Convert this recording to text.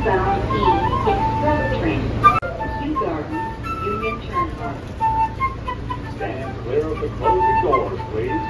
This Bound E express train. Kew Gardens, Union Turnpike. Stand clear of the closing doors, please.